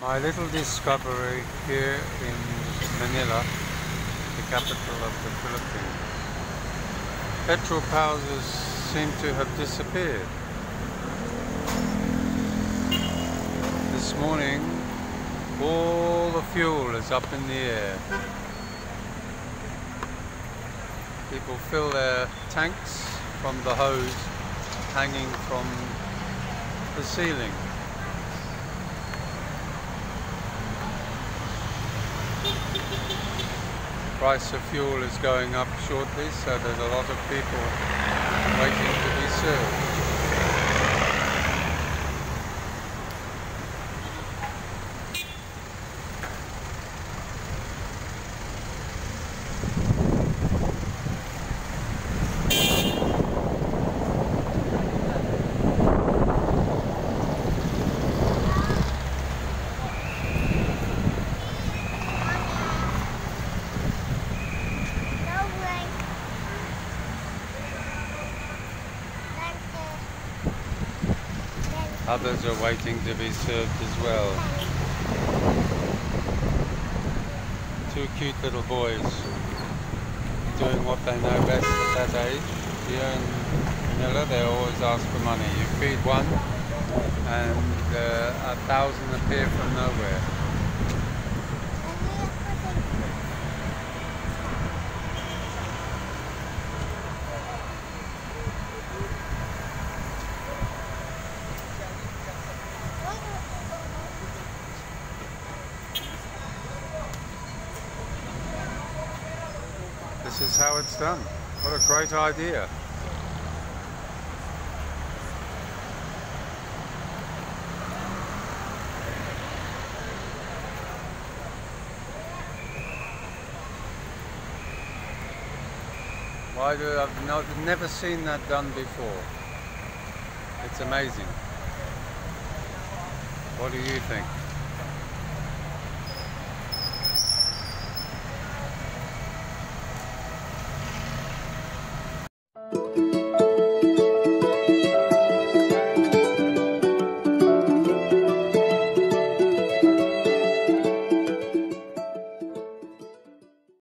My little discovery here in Manila, the capital of the Philippines. Petrol bowsers seem to have disappeared. This morning, all the fuel is up in the air. People fill their tanks from the hose hanging from the ceiling. price of fuel is going up shortly, so there's a lot of people waiting to be served. Others are waiting to be served as well. Two cute little boys doing what they know best at that age. Here in Manila, they always ask for money. You feed one, and uh, a thousand appear from nowhere. This is how it's done. What a great idea. Why do I've not, never seen that done before? It's amazing. What do you think?